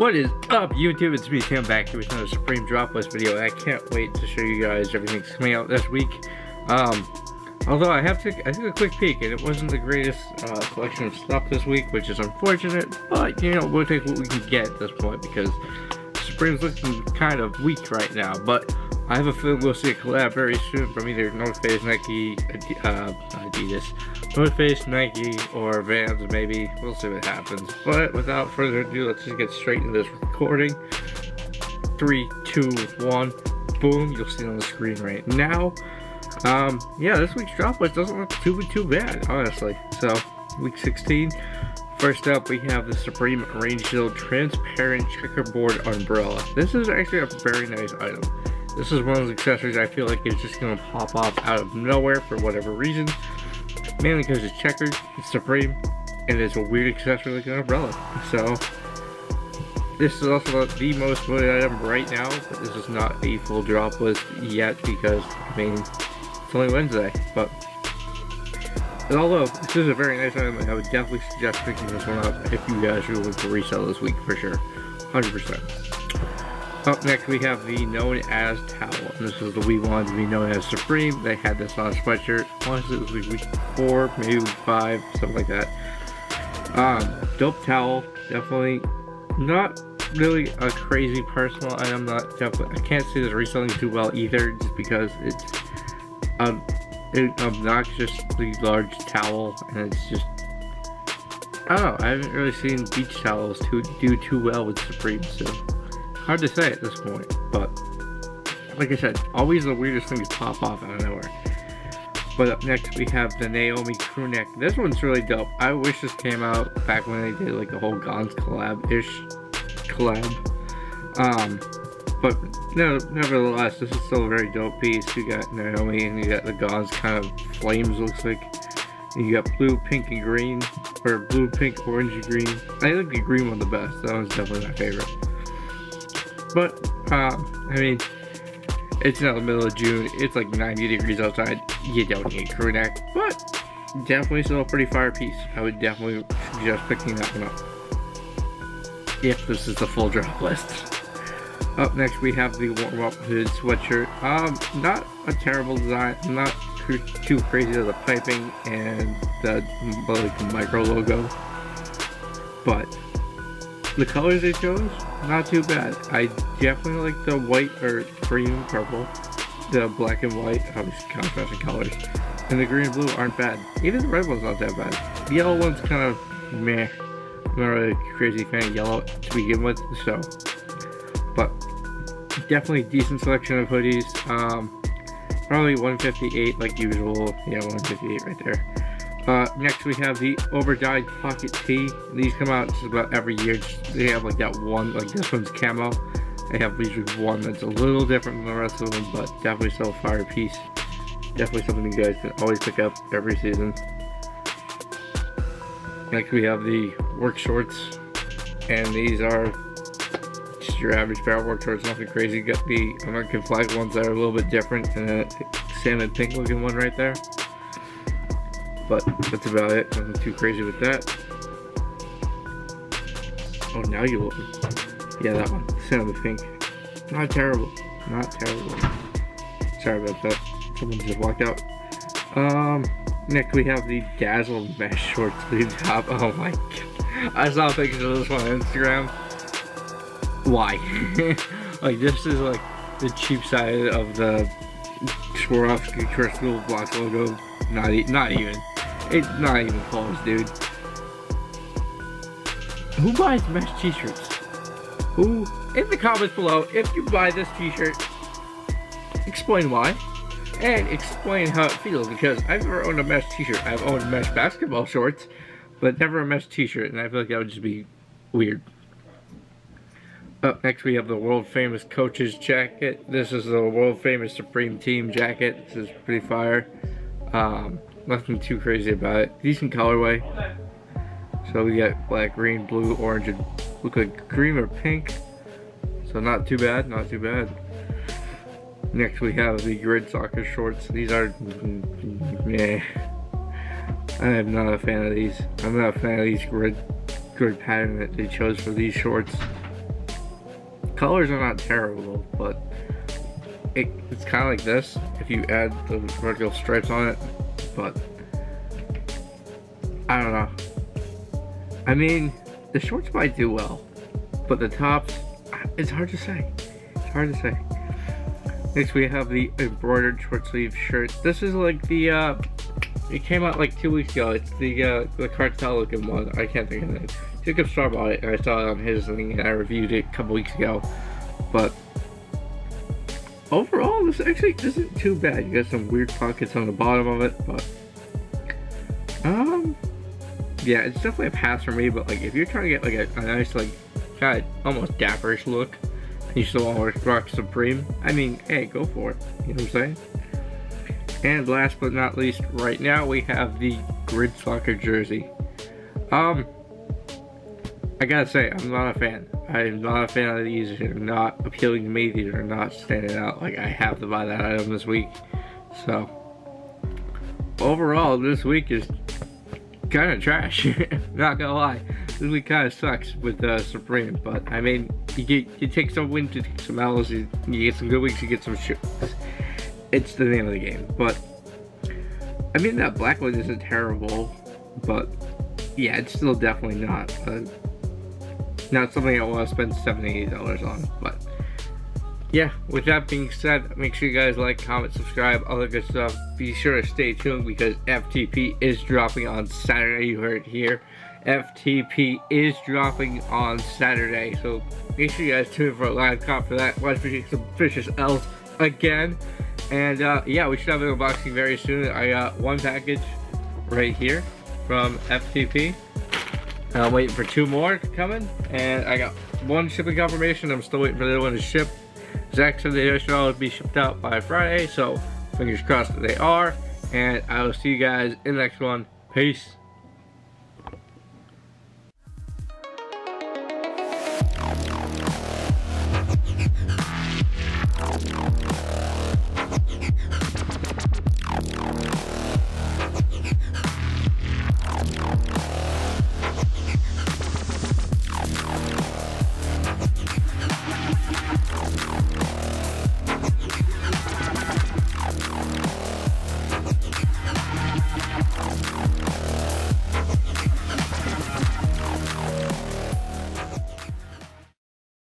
What is up YouTube? It's me Tim back here with another Supreme Drop List video. I can't wait to show you guys everything that's coming out this week. Um, although I have to, I took a quick peek and it wasn't the greatest uh, collection of stuff this week, which is unfortunate. But you know, we'll take what we can get at this point because Supreme's looking kind of weak right now. But I have a feeling we'll see a collab very soon from either North Face, Nike, uh, Adidas, North Face, Nike, or Vans maybe. We'll see what happens. But without further ado, let's just get straight into this recording. Three, two, one, boom. You'll see it on the screen right now. Um, yeah, this week's drop list doesn't look too too bad, honestly. So, week 16. First up, we have the Supreme Rain Shield Transparent Checkerboard Umbrella. This is actually a very nice item. This is one of those accessories I feel like is just to pop off out of nowhere for whatever reason. Mainly because it's checkered, it's supreme, and it's a weird accessory like an umbrella. So, this is also the most voted item right now, but this is not a full drop list yet because, I mean, it's only Wednesday. But, although this is a very nice item, I would definitely suggest picking this one up if you guys are looking for resale this week for sure. 100%. Up next we have the known as towel. This is the we wanted to be known as Supreme. They had this on a sweatshirt. Honestly, it was like week four, maybe week five, something like that. Um, dope towel. Definitely not really a crazy personal item. Not definitely. I can't see this reselling too well either, just because it's um, an obnoxiously large towel, and it's just I don't know. I haven't really seen beach towels to do too well with Supreme, so. Hard to say at this point, but like I said, always the weirdest things pop off out of nowhere. But up next we have the Naomi crewneck. This one's really dope. I wish this came out back when they did like the whole Gonz collab-ish collab. Um, but no, nevertheless, this is still a very dope piece. You got Naomi and you got the Gonz kind of flames looks like. You got blue, pink, and green, or blue, pink, orange, and green. I think the green one the best. That one's definitely my favorite. But, uh, I mean, it's not the middle of June. It's like 90 degrees outside. You don't need crew neck, but definitely still a pretty fire piece. I would definitely suggest picking that one up. If this is the full drop list. Up next, we have the warm up hood sweatshirt. Um, not a terrible design. Not too crazy of the piping and the like micro logo, but the colors they chose, not too bad. I definitely like the white or green purple, the black and white, obviously contrasting colors, and the green and blue aren't bad. Even the red one's not that bad. The yellow one's kind of meh. I'm not really a crazy fan of yellow to begin with, so. But definitely decent selection of hoodies. Um, probably 158 like usual. Yeah, 158 right there. Uh, next we have the overdyed pocket tee. These come out just about every year. Just, they have like that one, like this one's camo. They have usually one that's a little different than the rest of them, but definitely still a fire piece. Definitely something you guys can always pick up every season. Next we have the work shorts, and these are just your average of work shorts, nothing crazy. Got the American flag ones that are a little bit different, and a salmon pink looking one right there. But that's about it. Nothing too crazy with that. Oh, now you look. Yeah, that one. Cinnamon pink. Not terrible. Not terrible. Sorry about that. Someone just walked out. Um, next we have the Dazzle mesh short sleeve top. Oh my god. I saw pictures of this one on Instagram. Why? like, this is like the cheap side of the Swarovski Crystal Block logo. Not, e not even. It's not even close, dude. Who buys mesh t-shirts? Who? In the comments below, if you buy this t-shirt, explain why. And explain how it feels, because I've never owned a mesh t-shirt. I've owned mesh basketball shorts, but never a mesh t-shirt, and I feel like that would just be weird. Up next we have the world famous coach's jacket. This is the world famous Supreme Team jacket. This is pretty fire. Um, Nothing too crazy about it. Decent colorway. So we got black, green, blue, orange, and look like cream or pink. So not too bad, not too bad. Next we have the grid soccer shorts. These are, meh. I am not a fan of these. I'm not a fan of these grid, grid pattern that they chose for these shorts. colors are not terrible, but it, it's kind of like this if you add the vertical stripes on it, but I don't know. I mean, the shorts might do well, but the tops, it's hard to say. It's hard to say. Next we have the embroidered short sleeve shirt. This is like the, uh, it came out like two weeks ago. It's the, uh, the cartel looking one. I can't think of it. Jacob Star bought it and I saw it on his thing and I reviewed it a couple weeks ago. But overall, this actually isn't too bad. You got some weird pockets on the bottom of it, but um, yeah, it's definitely a pass for me. But like, if you're trying to get like a, a nice like kind of almost dapperish look, and you still want to rock Supreme, I mean, hey, go for it. You know what I'm saying? And last but not least, right now we have the Grid Soccer jersey. Um, I gotta say, I'm not a fan. I'm not a fan of these. They're not appealing to me. These are not standing out. Like, I have to buy that item this week. So, overall, this week is kind of trash. not gonna lie. This week kind of sucks with uh, Supreme. But, I mean, you get you take some wins, you take some L's, you, you get some good weeks, you get some shit. It's the name of the game. But, I mean, that black one isn't terrible. But, yeah, it's still definitely not. Uh, not something I want to spend $70 on, but yeah, with that being said, make sure you guys like, comment, subscribe, all that good stuff. Be sure to stay tuned because FTP is dropping on Saturday. You heard here. FTP is dropping on Saturday, so make sure you guys tune in for a live comp for that. Watch me some vicious L's again. And uh, yeah, we should have an unboxing very soon. I got one package right here from FTP. Uh, I'm waiting for two more coming, and I got one shipping confirmation. I'm still waiting for the other one to ship. Zach said they should all be shipped out by Friday, so fingers crossed that they are. And I will see you guys in the next one. Peace.